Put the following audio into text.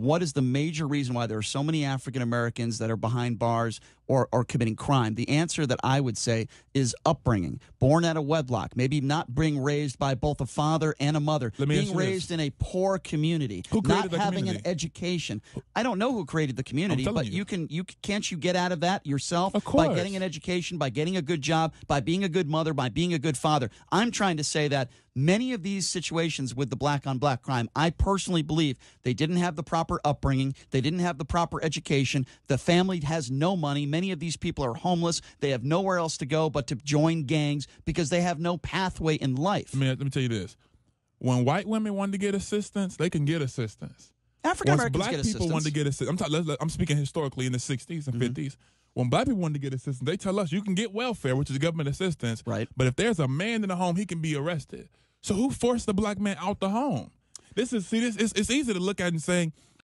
what is the major reason why there are so many African Americans that are behind bars or, or committing crime? The answer that I would say is upbringing, born out of wedlock, maybe not being raised by both a father and a mother, being you this. raised in a poor community, not having community? an education. I don't know who created the community, but you. you can you can't you get out of that yourself by getting an education, by getting a good job, by being a good mother, by being a good father. I'm trying to say that many of these situations with the black on black crime, I personally believe they didn't have the proper upbringing, they didn't have the proper education, the family has no money. Many of these people are homeless. They have nowhere else to go but to join gangs because they have no pathway in life. Let me, let me tell you this. When white women want to get assistance, they can get assistance. African Americans black get people assistance. wanted to get assistance, I'm, talking, I'm speaking historically in the 60s and mm-hmm. 50s. When black people wanted to get assistance, they tell us you can get welfare, which is government assistance. Right. But if there's a man in the home, he can be arrested. So who forced the black man out the home? This is see this. It's, it's easy to look at and saying